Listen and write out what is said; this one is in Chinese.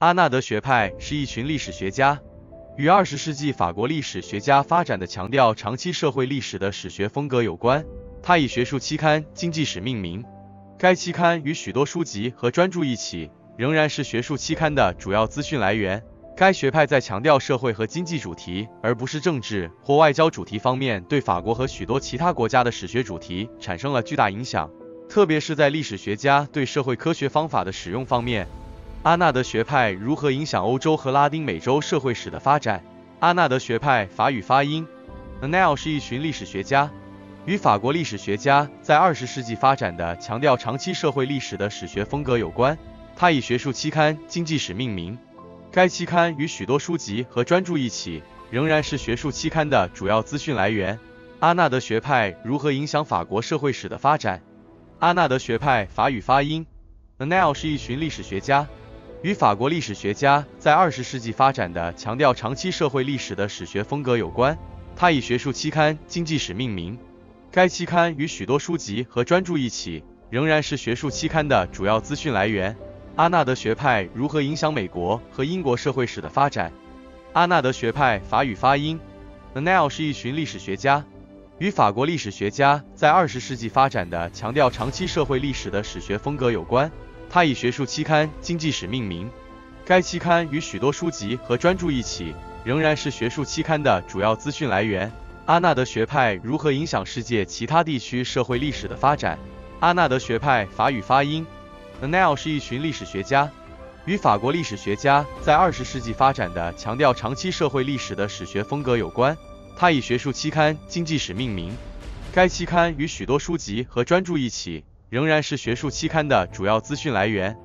阿纳德学派是一群历史学家，与二十世纪法国历史学家发展的强调长期社会历史的史学风格有关。它以学术期刊《经济史》命名，该期刊与许多书籍和专著一起，仍然是学术期刊的主要资讯来源。该学派在强调社会和经济主题，而不是政治或外交主题方面，对法国和许多其他国家的史学主题产生了巨大影响，特别是在历史学家对社会科学方法的使用方面。阿纳德学派如何影响欧洲和拉丁美洲社会史的发展？阿纳德学派法语发音 a n e l 是一群历史学家，与法国历史学家在二十世纪发展的强调长期社会历史的史学风格有关。他以学术期刊《经济史》命名，该期刊与许多书籍和专著一起，仍然是学术期刊的主要资讯来源。阿纳德学派如何影响法国社会史的发展？阿纳德学派法语发音 a n e l 是一群历史学家。与法国历史学家在二十世纪发展的强调长期社会历史的史学风格有关。它以学术期刊《经济史》命名，该期刊与许多书籍和专著一起，仍然是学术期刊的主要资讯来源。阿纳德学派如何影响美国和英国社会史的发展？阿纳德学派法语发音 a n e l 是一群历史学家，与法国历史学家在二十世纪发展的强调长期社会历史的史学风格有关。它以学术期刊《经济史》命名，该期刊与许多书籍和专著一起，仍然是学术期刊的主要资讯来源。阿纳德学派如何影响世界其他地区社会历史的发展？阿纳德学派法语发音 a n e l 是一群历史学家，与法国历史学家在二十世纪发展的强调长期社会历史的史学风格有关。他以学术期刊《经济史》命名，该期刊与许多书籍和专著一起。仍然是学术期刊的主要资讯来源。